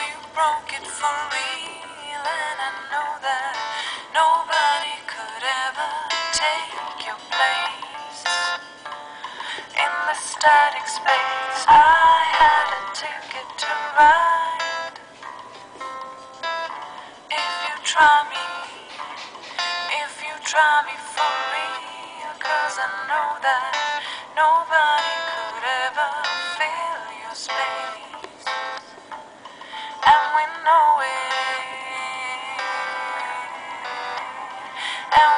you broke it for real. And I know that nobody could ever take your place in the static space. I had a ticket to ride. If you try me, if you try me for real, cause I know that And